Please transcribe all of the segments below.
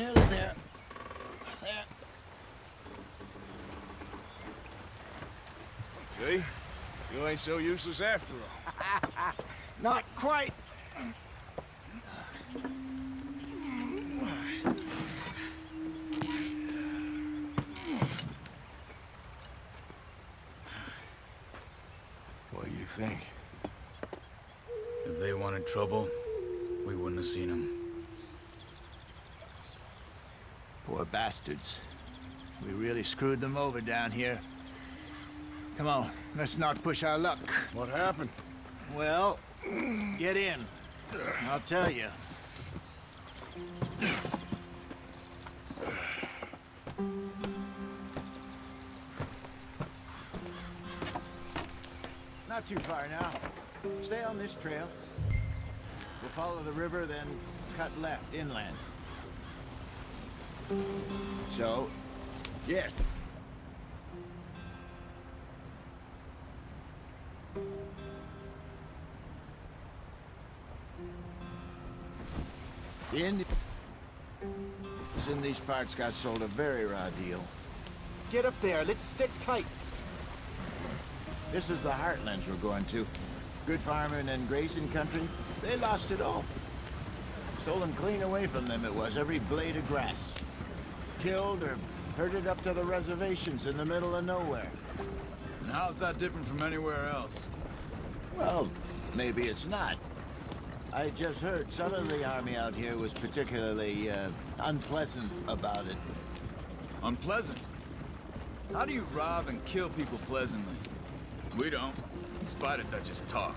There. There. See? You ain't so useless after all. Not quite. Bastards. We really screwed them over down here. Come on, let's not push our luck. What happened? Well, get in. I'll tell you. Not too far now. Stay on this trail. We'll follow the river, then cut left inland. So, yes. The Indians in these parts got sold a very raw deal. Get up there, let's stick tight. This is the heartlands we're going to. good farming and grazing country, they lost it all. Stolen clean away from them it was, every blade of grass. Killed or herded up to the reservations in the middle of nowhere. And how's that different from anywhere else? Well, maybe it's not. I just heard some of the army out here was particularly uh, unpleasant about it. Unpleasant? How do you rob and kill people pleasantly? We don't, in spite of Dutch's talk.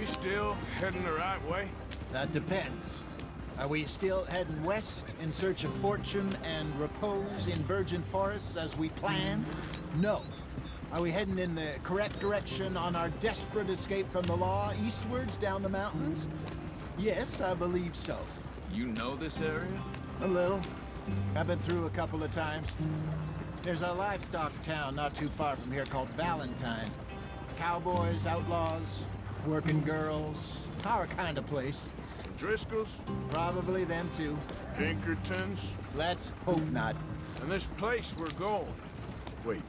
We still heading the right way? That depends. Are we still heading west in search of fortune and repose in virgin forests as we planned? No. Are we heading in the correct direction on our desperate escape from the law eastwards down the mountains? Yes, I believe so. You know this area? A little. I've been through a couple of times. There's a livestock town not too far from here called Valentine. Cowboys, outlaws, working girls, our kind of place. Driscoll's, Probably them too. Pinkertons, Let's hope not. and this place we're going. Wait,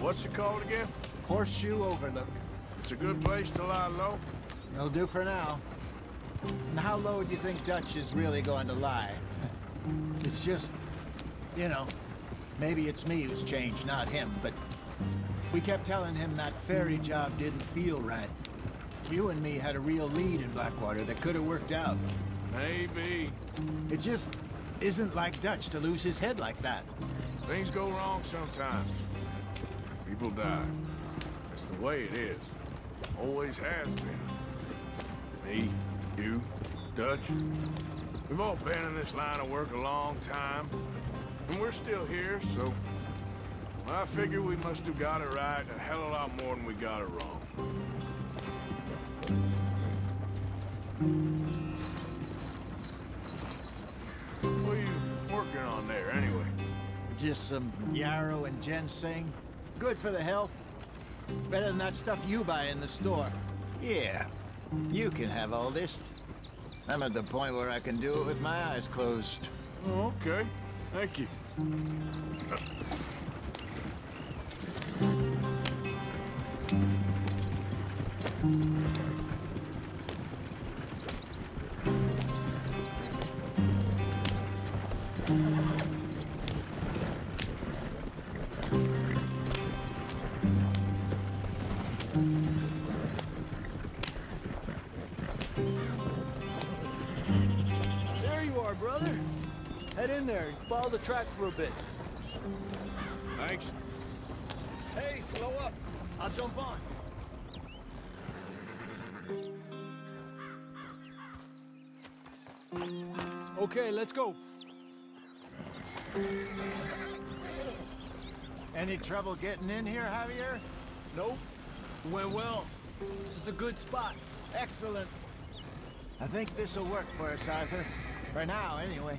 what's it called again? Horseshoe Overlook. It's a good place to lie low. It'll do for now. And how low do you think Dutch is really going to lie? It's just, you know, maybe it's me who's changed, not him, but we kept telling him that ferry job didn't feel right. You and me had a real lead in Blackwater that could have worked out. Maybe. It just isn't like Dutch to lose his head like that. Things go wrong sometimes. People die. It's the way it is. Always has been. Me, you, Dutch. We've all been in this line of work a long time. And we're still here, so... I figure we must have got it right a hell of a lot more than we got it wrong. What are you working on there, anyway? Just some yarrow and ginseng. Good for the health. Better than that stuff you buy in the store. Yeah, you can have all this. I'm at the point where I can do it with my eyes closed. Oh, okay. Thank you. Bit. Thanks. Hey, slow up. I'll jump on. Okay, let's go. Any trouble getting in here, Javier? Nope. Went well. This is a good spot. Excellent. I think this'll work for us, Arthur. For now, anyway.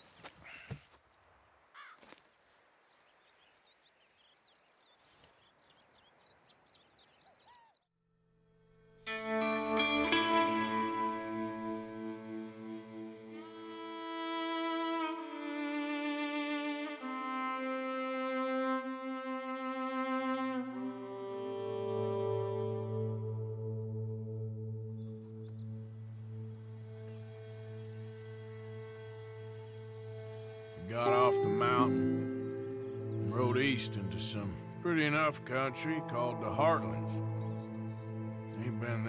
Got off the mountain and rode east into some pretty enough country called the Heartlands.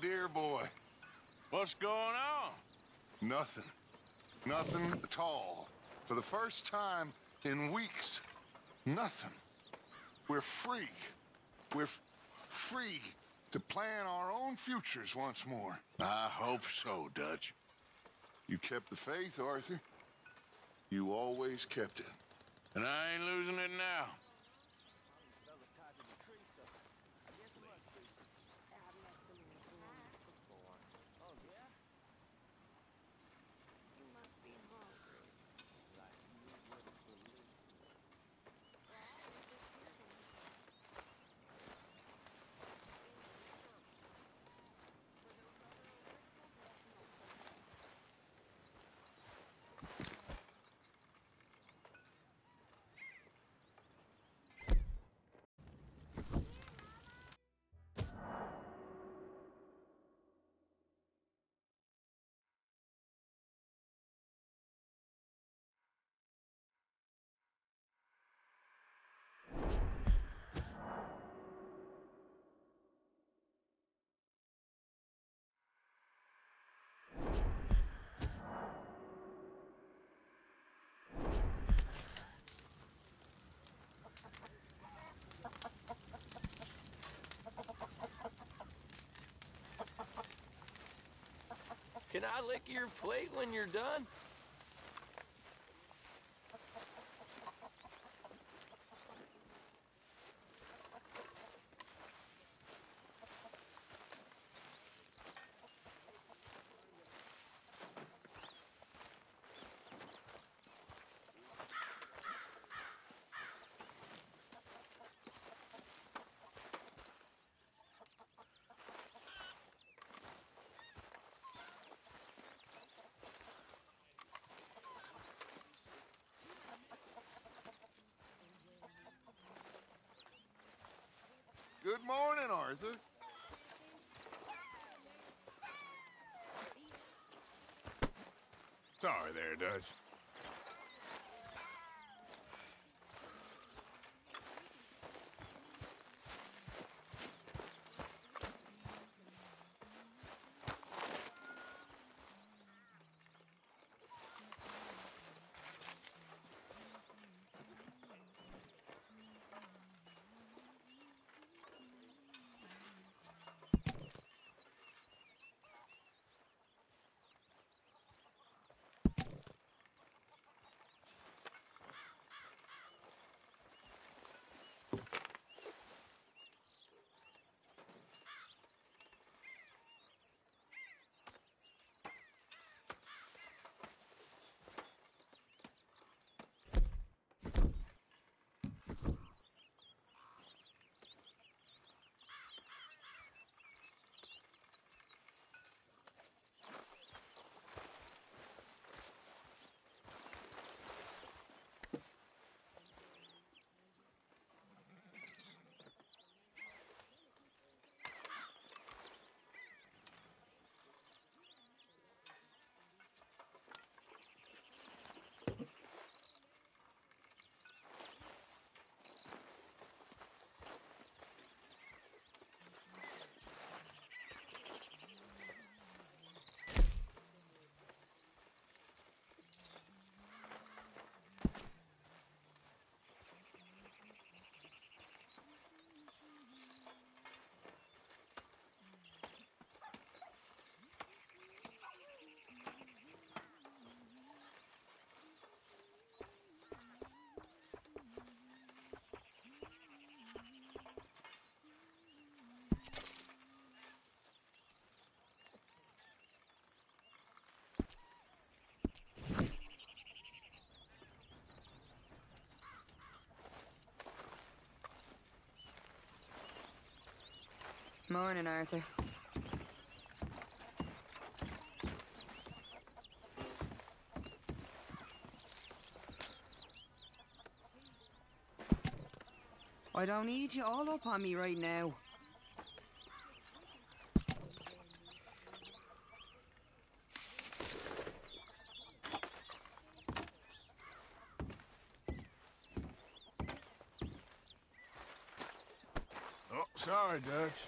dear boy. What's going on? Nothing. Nothing at all. For the first time in weeks, nothing. We're free. We're free to plan our own futures once more. I hope so, Dutch. You kept the faith, Arthur. You always kept it. And I ain't losing it now. Can I lick your plate when you're done? Good morning, Arthur. Sorry there, Dutch. Morning, Arthur. I don't need you all up on me right now. Oh, sorry, Dutch.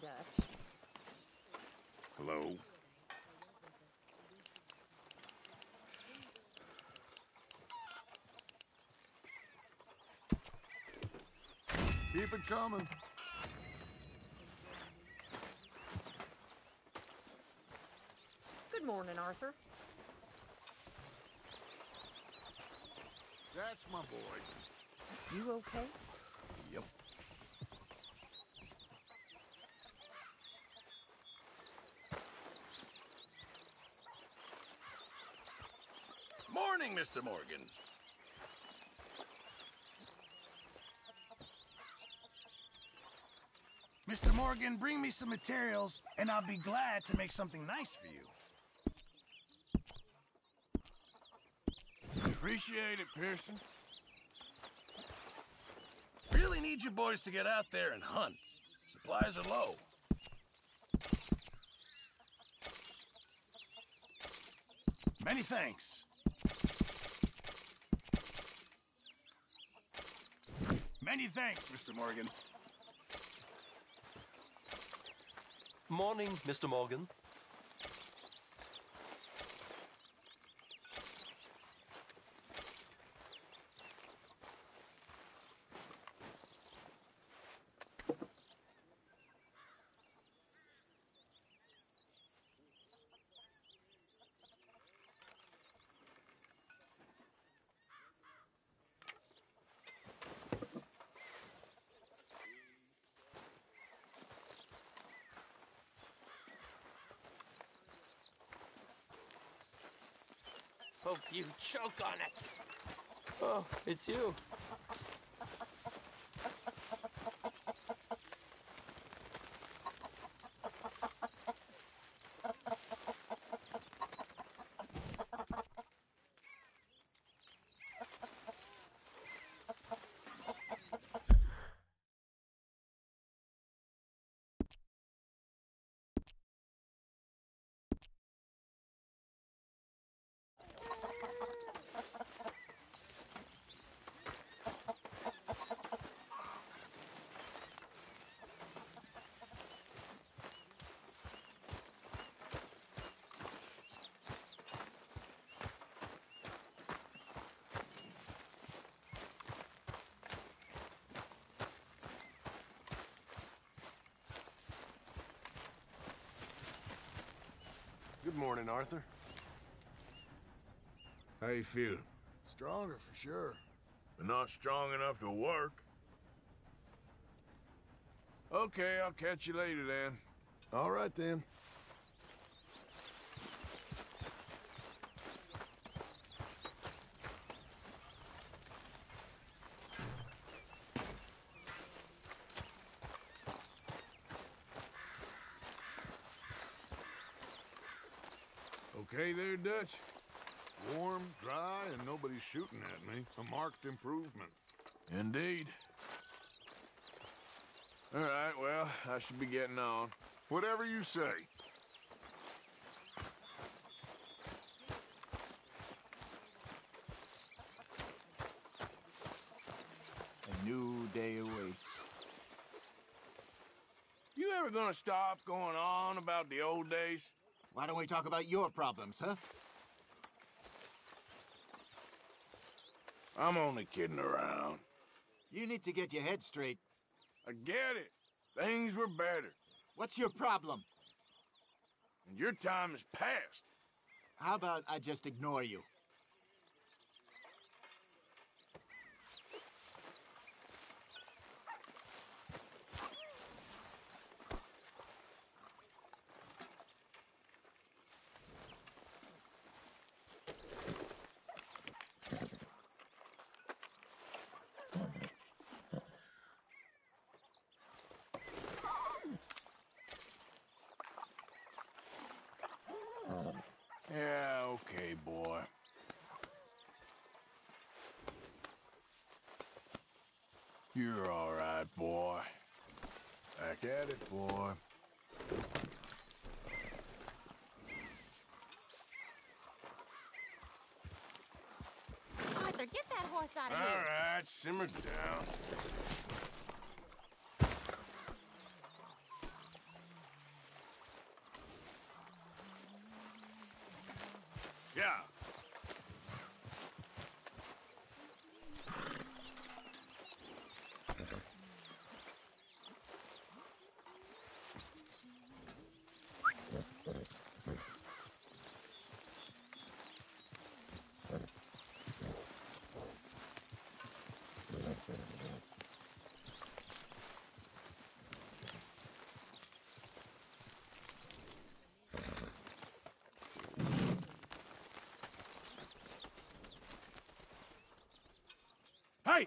Dutch. Hello? Keep it coming. Good morning, Arthur. That's my boy. You okay? Yep. Morning, Mr. Morgan. Mr. Morgan, bring me some materials, and I'll be glad to make something nice for you. Appreciate it, Pearson. Really need you boys to get out there and hunt. Supplies are low. Many thanks. Many thanks, Mr. Morgan. Morning, Mr. Morgan. Hope you choke on it. Oh, it's you. Morning, Arthur. How you feeling? Stronger for sure. But not strong enough to work. Okay, I'll catch you later then. All right then. Okay there, Dutch? Warm, dry, and nobody's shooting at me. A marked improvement. Indeed. All right, well, I should be getting on. Whatever you say. A new day awaits. You ever gonna stop going on about the old days? Why don't we talk about your problems, huh? I'm only kidding around. You need to get your head straight. I get it. Things were better. What's your problem? And your time is past. How about I just ignore you? Yeah, okay, boy. You're all right, boy. Back at it, boy. Arthur, get that horse out All here. right, simmer down. Yeah. Hey!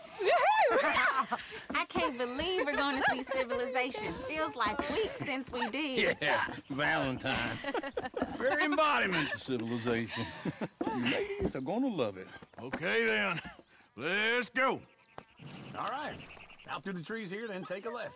I can't believe we're going to see civilization. Feels like weeks since we did. Yeah, Valentine. Very embodiment of civilization. Ladies are gonna love it. Okay then. Let's go. All right. Out through the trees here, then take a left.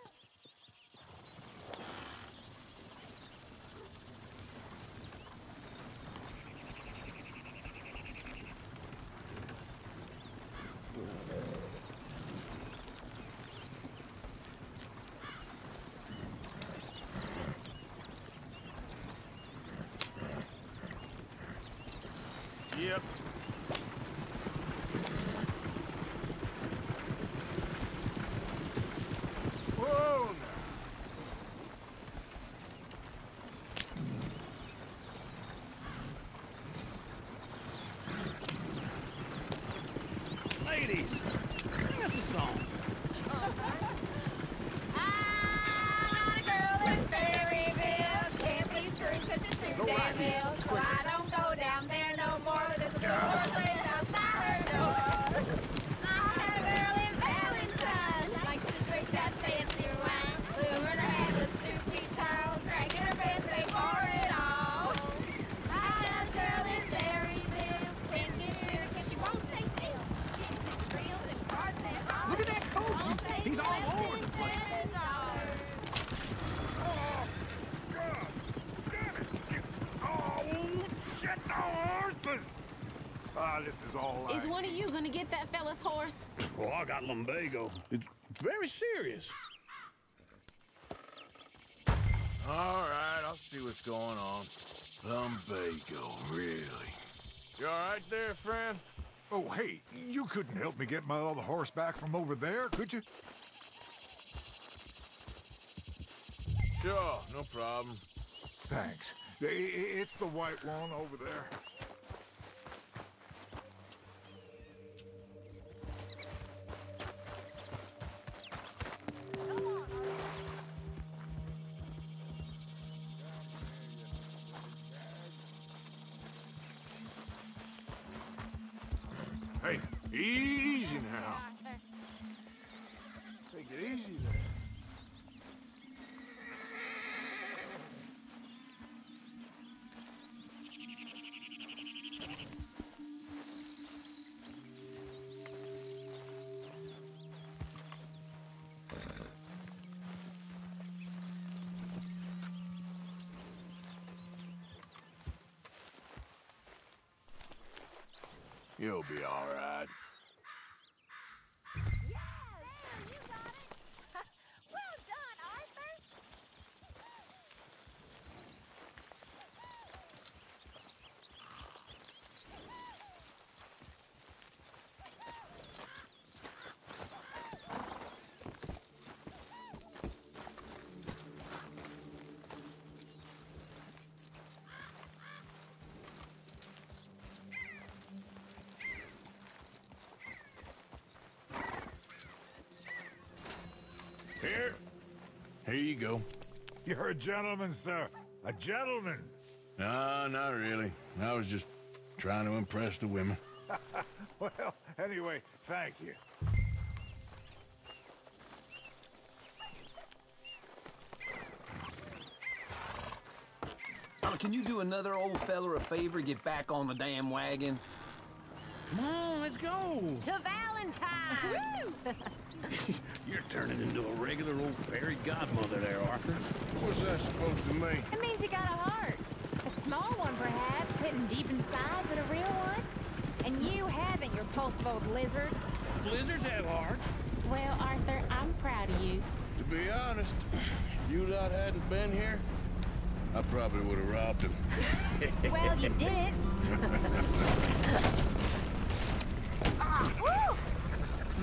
Yep. Whoa! Ladies, sing us a song. I'm a girl in Berryville. Can't be screwed 'cause she's too damn ill. So I don't go down there no more. There's a girlfriend outside her door. I had a girl in Valentine. Likes to drink that fancy wine. Blue in her head was two feet tall. Cranking her pants before it all. I had a girl in Berryville. Can't get near her 'cause she won't stay still. She kicks and squeals and barks and hollers. Look at that coach. He's all over the place. Shit, the horses! Ah, this is all right. Is one of you gonna get that fella's horse? Oh, I got lumbago. It's very serious. All right, I'll see what's going on. Lumbago, really? You all right there, friend? Oh, hey, you couldn't help me get my other horse back from over there, could you? Sure, no problem. Thanks. I- I- It's the white one over there. You'll be all right. Here you go. You're a gentleman, sir. A gentleman. No, not really. I was just trying to impress the women. well, anyway, thank you. Can you do another old feller a favor? Get back on the damn wagon. Come on, let's go. To Valentine! You're turning into a regular old fairy godmother there, Arthur. What's that supposed to mean? It means you got a heart. A small one, perhaps, hidden deep inside, but a real one. And you haven't, you repulsive old lizard. Blizzards have hearts. Well, Arthur, I'm proud of you. To be honest, if you lot hadn't been here, I probably would have robbed him. well, you did it. Ah, woo!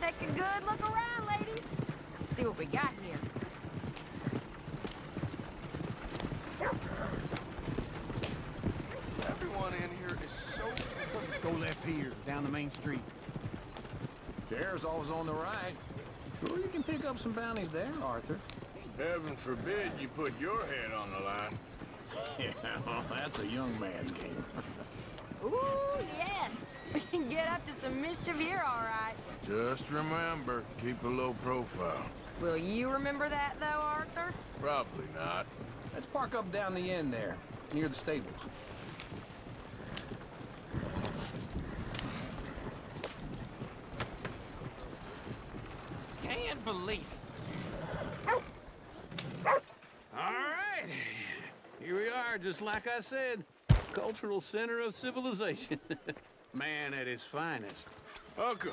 Take a good look around, ladies. See what we got here. Everyone in here is so... Go left here, down the main street. Chair's always on the right. Sure you can pick up some bounties there, Arthur. Heaven forbid you put your head on the line. Yeah, oh, well, that's a young man's game. Ooh, yes. We can get up to some mischief here, all right. Just remember, keep a low profile. Will you remember that, though, Arthur? Probably not. Let's park up down the end there, near the stables. Can't believe it. All right. Here we are, just like I said. Cultural center of civilization. Man at his finest. Uncle,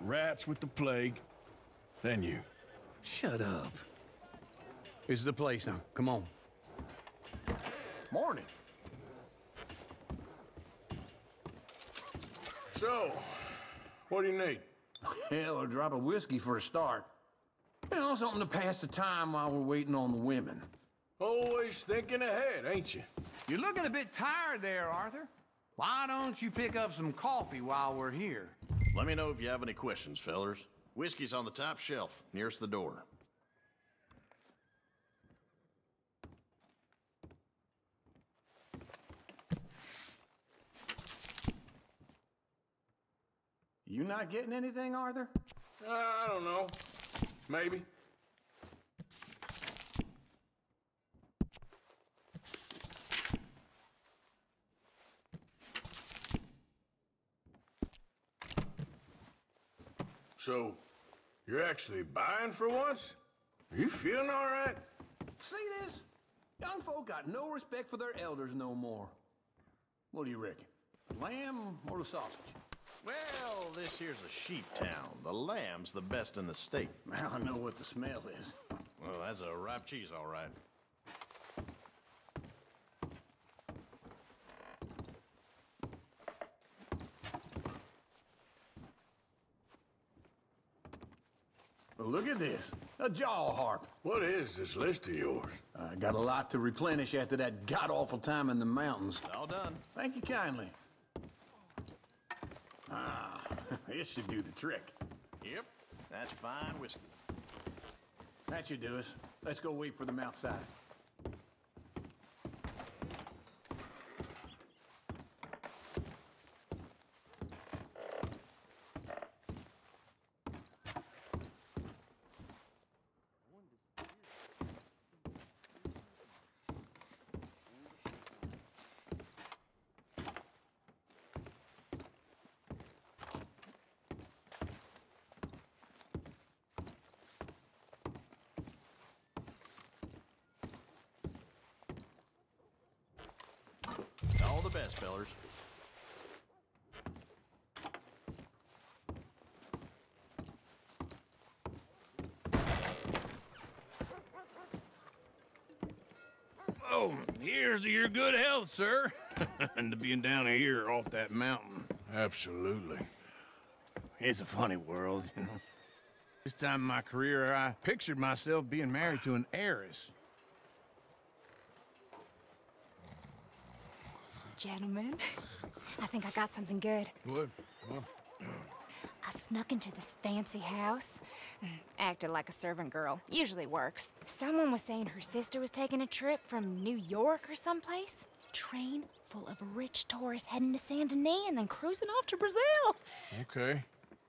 rats with the plague, then you. Shut up. This is the place now. Come on. Morning. So, what do you need? Hell, a drop of whiskey for a start. You know, something to pass the time while we're waiting on the women. Always thinking ahead, ain't you? You're looking a bit tired there, Arthur. Why don't you pick up some coffee while we're here? Let me know if you have any questions, fellers. Whiskey's on the top shelf, nearest the door. You not getting anything, Arthur? Uh, I don't know. Maybe. So, you're actually buying for once? Are you feeling all right? See this? Young folk got no respect for their elders no more. What do you reckon? Lamb or the sausage? Well, this here's a sheep town. The lamb's the best in the state. Now I know what the smell is. Well, that's a ripe cheese, all right. Look at this. A jaw harp. What is this list of yours? I got a lot to replenish after that god-awful time in the mountains. All done. Thank you kindly. Ah, this should do the trick. Yep, that's fine whiskey. That should do us. Let's go wait for them outside. All the best, fellers. Oh, here's to your good health, sir. and to being down here off that mountain. Absolutely. It's a funny world, you know. This time in my career, I pictured myself being married to an heiress. Gentlemen, I think I got something good. What? What? I snuck into this fancy house, mm, acted like a servant girl. Usually works. Someone was saying her sister was taking a trip from New York or someplace. Train full of rich tourists heading to Saint Denis and then cruising off to Brazil. Okay.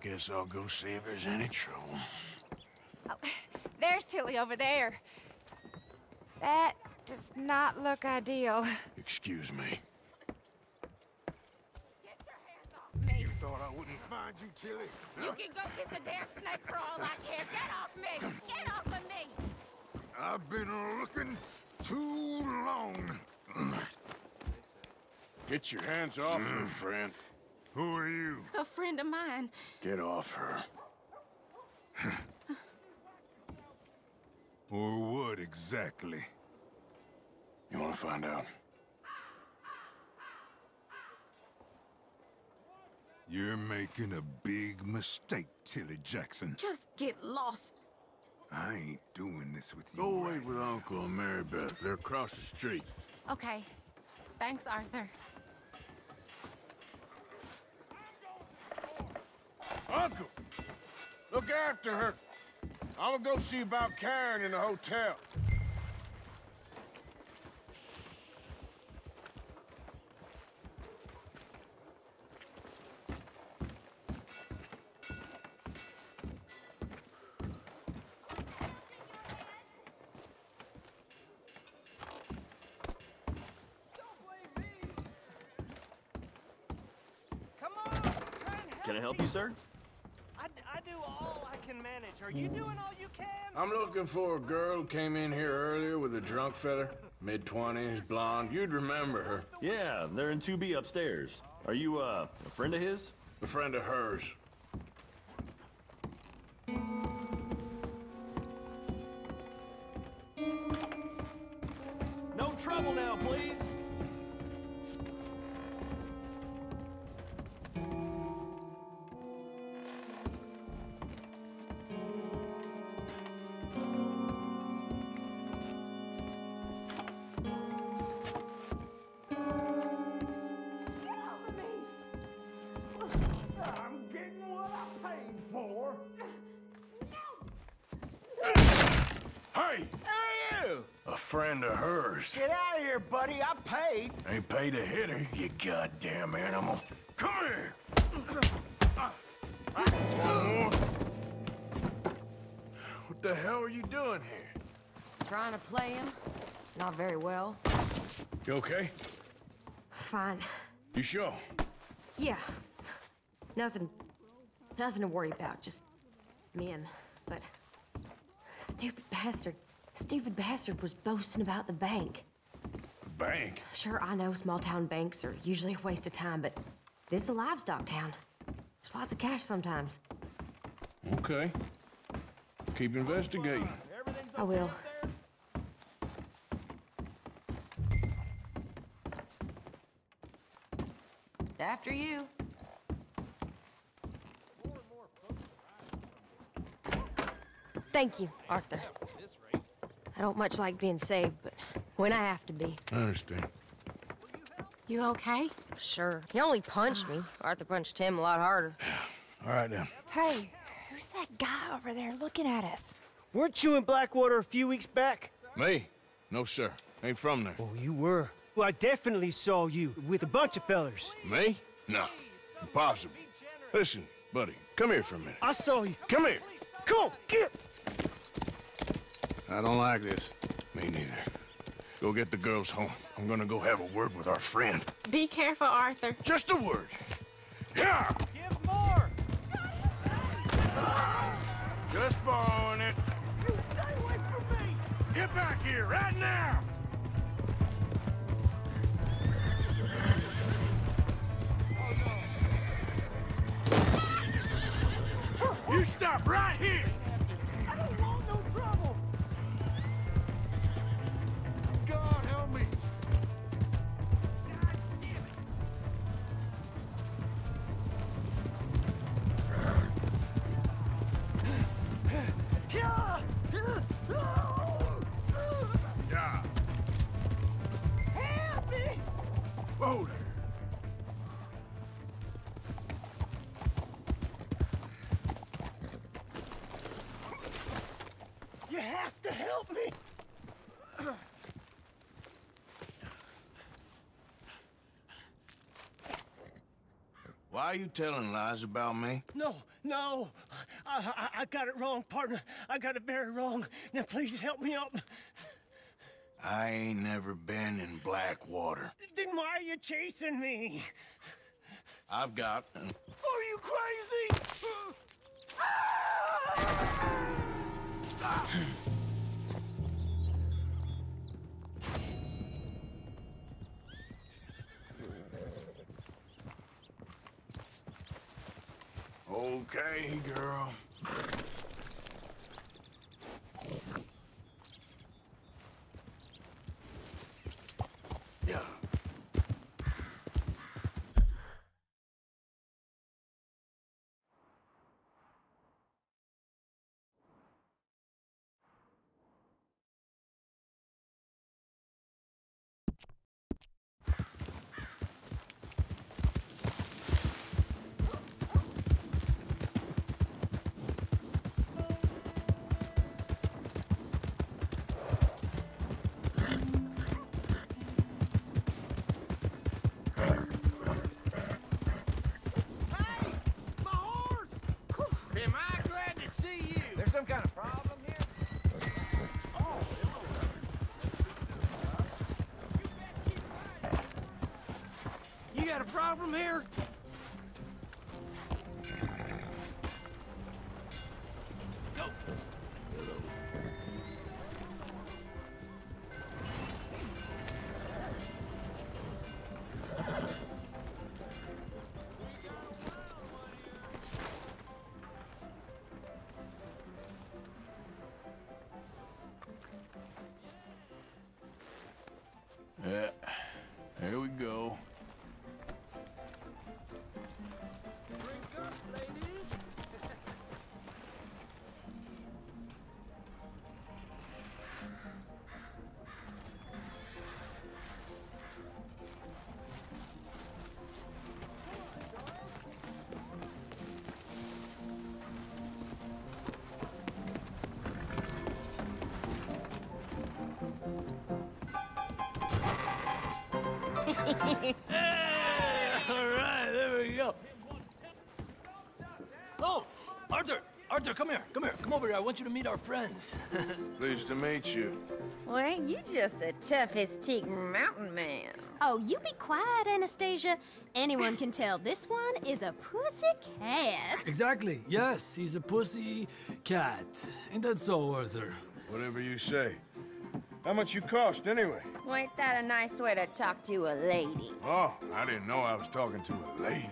I guess I'll go see if there's any trouble. Oh, there's Tilly over there. That does not look ideal. Excuse me. Get your hands off me. You thought I wouldn't find you, Tilly? You can go kiss a damn snake for all I care. Get off me! Get off of me! I've been looking too long. Get your hands off me, friend. Who are you? A friend of mine. Get off her. Or what exactly? You want to find out? You're making a big mistake, Tilly Jackson. Just get lost. I ain't doing this with you. Go wait with Uncle and Mary Beth. They're across the street. Okay. Thanks, Arthur. Uncle! Look after her. I'm gonna go see about Karen in the hotel. Come on, try and help Can I help you, sir? I, d- I do all I can manage. Are you doing all you can? I'm looking for a girl who came in here earlier with a drunk fella. Mid-twenties, blonde. You'd remember her. Yeah, they're in 2B upstairs. Are you, uh, a friend of his? A friend of hers. Friend of hers. Get out of here, buddy. I paid. Ain't paid to hit her, you goddamn animal. Come here! What the hell are you doing here? Trying to play him. Not very well. You okay? Fine. You sure? Yeah. Nothing. Nothing to worry about. Just men. But Stupid bastard. Stupid bastard was boasting about the bank. Bank? Sure, I know small town banks are usually a waste of time, but this is a livestock town. There's lots of cash sometimes. Okay. Keep investigating. I will. After you. Thank you, Arthur. I don't much like being saved, but when I have to be. I understand. You okay? Sure. He only punched me. Arthur punched him a lot harder. All right, then. Hey, who's that guy over there looking at us? Weren't you in Blackwater a few weeks back? Me? No, sir. Ain't from there. Oh, you were. Well, I definitely saw you with a bunch of fellers. Me? No. Impossible. Listen, buddy, come here for a minute. I saw you. Come here. Come on, get! I don't like this. Me neither. Go get the girls home. I'm gonna go have a word with our friend. Be careful, Arthur. Just a word. Yeah! Give more! Just borrowing it. You stay away from me! Get back here right now! Oh, you stop right here! You telling lies about me? No, no! I, I, I got it wrong, partner. I got it very wrong. Now please help me up. I ain't never been in Blackwater. Then why are you chasing me? I've got uh, Are you crazy? Okay, girl. All right, there we go. Oh, Arthur! Arthur, come here. Come here. Come over here. I want you to meet our friends. Pleased to meet you. Well, ain't you just a toughest teak mountain man? Oh, you be quiet, Anastasia. Anyone can tell this one is a pussy cat. Exactly. Yes, he's a pussy cat. Ain't that so, Arthur? Whatever you say. How much you cost, anyway? Well, ain't that a nice way to talk to a lady? Oh, I didn't know I was talking to a lady.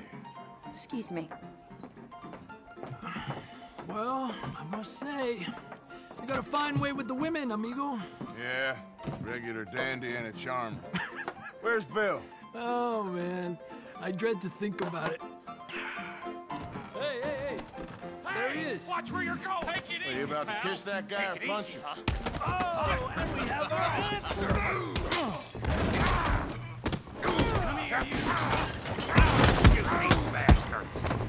Excuse me. Well, I must say, you got a fine way with the women, amigo. Yeah, regular dandy and a charmer. Where's Bill? Oh, man. I dread to think about it. Is. Watch where you're going. Take it Are you about to kiss that guy or punch him? Oh, and we have our answer. Come here, you. You these bastards.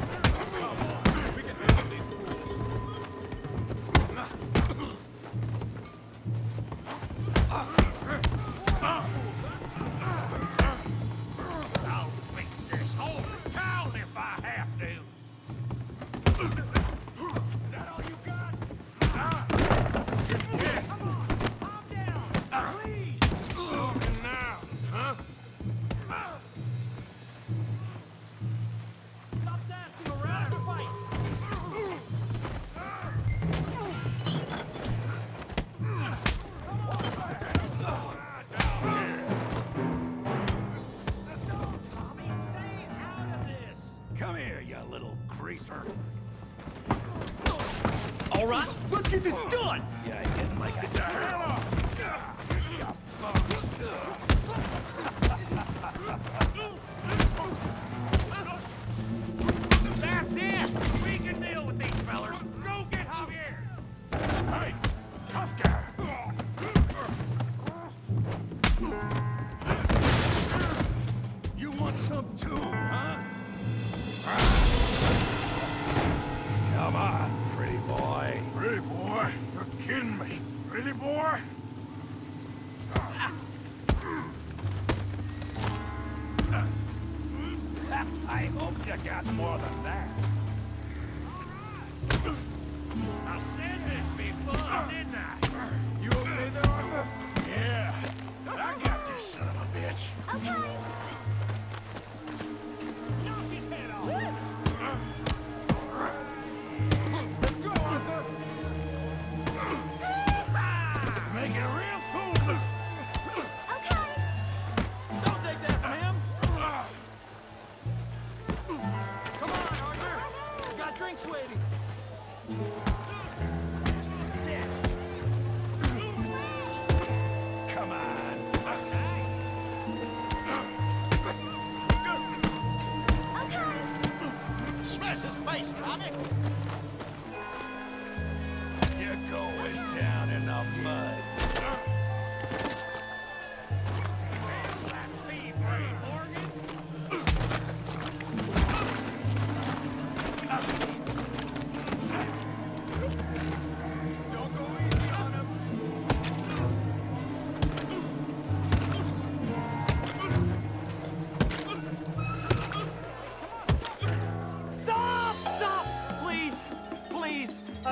Right, let's get this done. Yeah, I didn't like it. The hell off.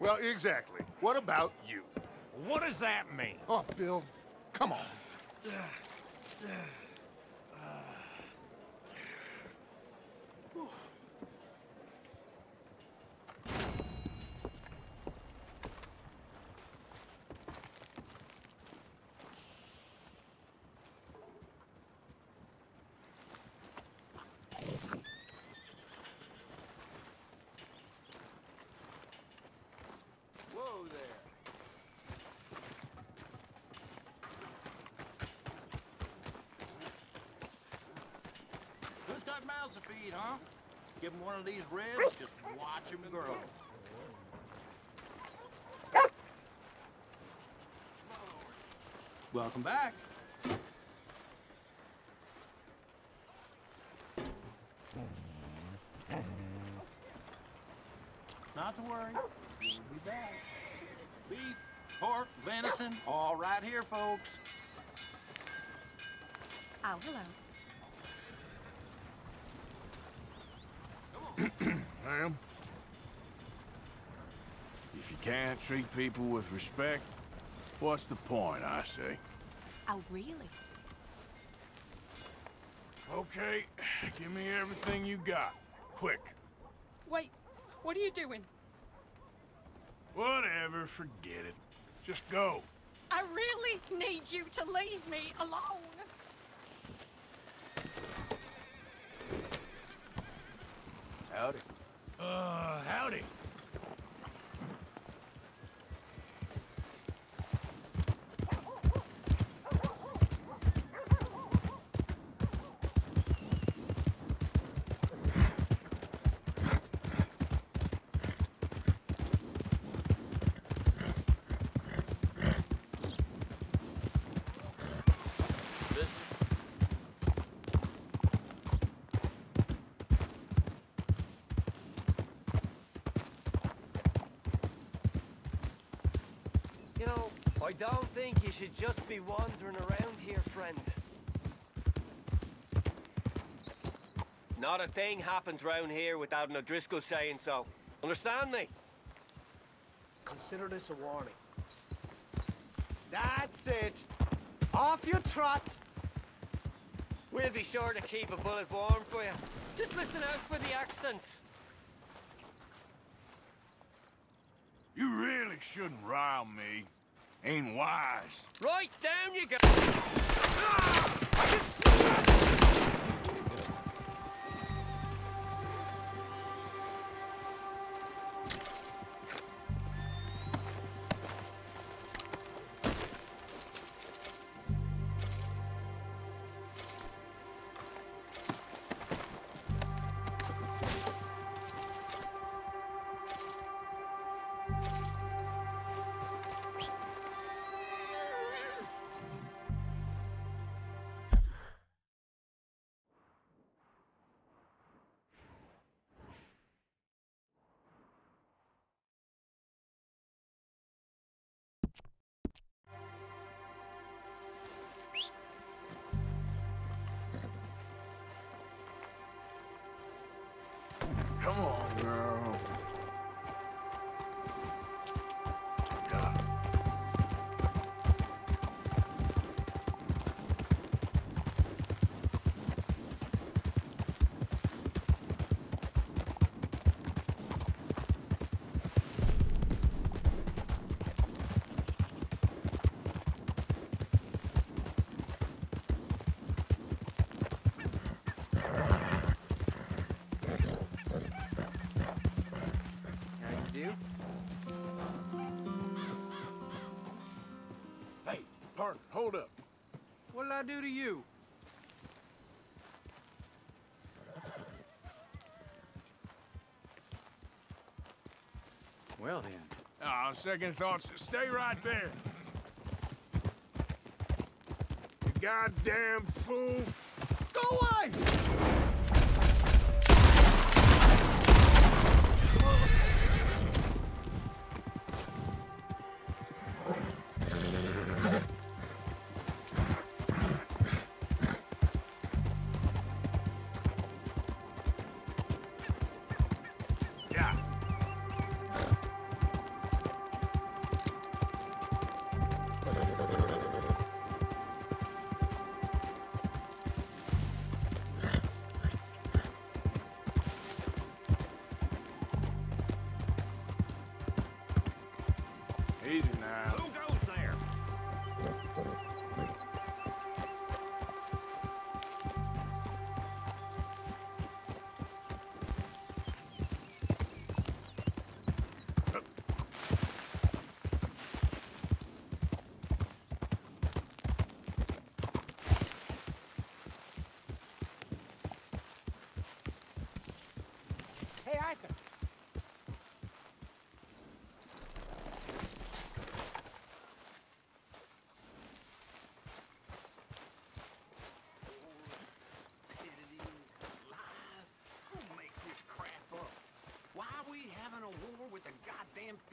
Well, exactly. What about you? What does that mean? Oh, Bill, come on. Whoa there. Who's got mouths to feed, huh? Give 'em one of these ribs, just watch 'em grow. Welcome back. Not to worry. We'll be back. Beef, pork, venison, all right here, folks. Oh, hello. Ma'am? If you can't treat people with respect, what's the point, I say? Oh, really? Okay, give me everything you got. Quick. Wait, what are you doing? Whatever, forget it. Just go. I really need you to leave me alone. Howdy. Uh, howdy. You know, I don't think you should just be wandering around here, friend. Not a thing happens round here without an O'Driscoll saying so. Understand me? Consider this a warning. That's it. Off you trot. We'll be sure to keep a bullet warm for you. Just listen out for the accents. You really shouldn't rile me. Ain't wise. Right down you go. Ah! Come hold up. What did I do to you? Well then. Ah, second thoughts. Stay right there. You goddamn fool! Go away!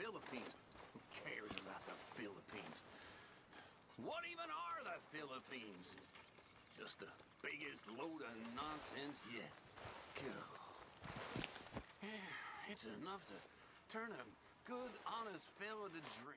Philippines? Who cares about the Philippines? What even are the Philippines? Just the biggest load of nonsense yet. God. It's enough to turn a good, honest fellow to drink.